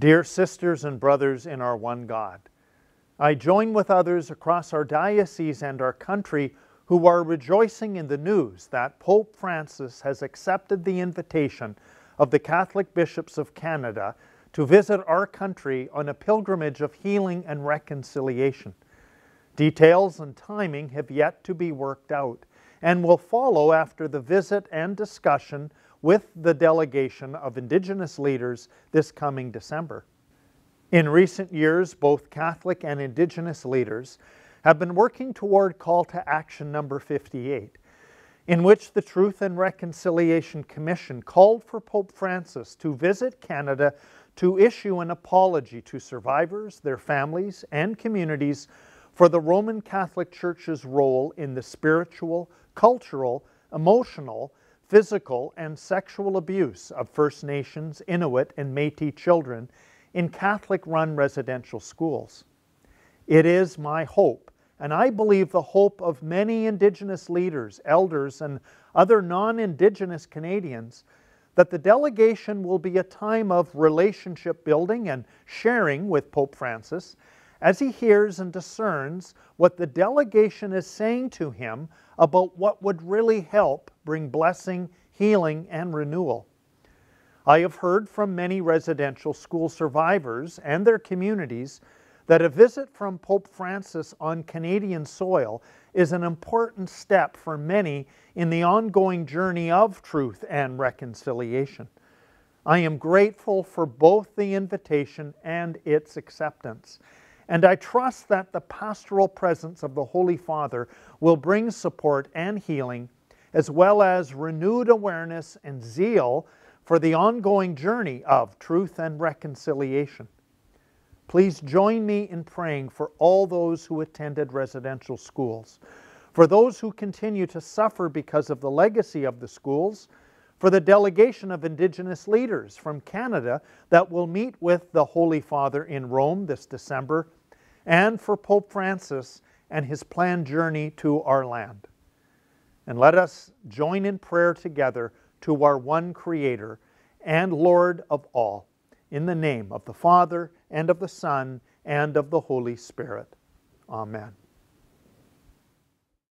Dear sisters and brothers in our one God, I join with others across our diocese and our country who are rejoicing in the news that Pope Francis has accepted the invitation of the Catholic bishops of Canada to visit our country on a pilgrimage of healing and reconciliation. Details and timing have yet to be worked out and will follow after the visit and discussion with the delegation of Indigenous leaders this coming December. In recent years, both Catholic and Indigenous leaders have been working toward call to action number 58, in which the Truth and Reconciliation Commission called for Pope Francis to visit Canada to issue an apology to survivors, their families, and communities for the Roman Catholic Church's role in the spiritual, cultural, emotional, physical, and sexual abuse of First Nations, Inuit, and Metis children in Catholic run residential schools. It is my hope, and I believe the hope of many Indigenous leaders, elders, and other non Indigenous Canadians, that the delegation will be a time of relationship building and sharing with Pope Francis as he hears and discerns what the delegation is saying to him about what would really help bring blessing, healing, and renewal. I have heard from many residential school survivors and their communities that a visit from Pope Francis on Canadian soil is an important step for many in the ongoing journey of truth and reconciliation. I am grateful for both the invitation and its acceptance, and I trust that the pastoral presence of the Holy Father will bring support and healing, as well as renewed awareness and zeal for the ongoing journey of truth and reconciliation. Please join me in praying for all those who attended residential schools, for those who continue to suffer because of the legacy of the schools, for the delegation of Indigenous leaders from Canada that will meet with the Holy Father in Rome this December and for Pope Francis and his planned journey to our land. And let us join in prayer together to our one Creator and Lord of all, in the name of the Father, and of the Son, and of the Holy Spirit. Amen.